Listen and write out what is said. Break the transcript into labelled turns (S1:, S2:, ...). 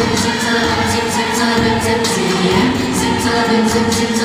S1: 我爱
S2: 北京，爱上海。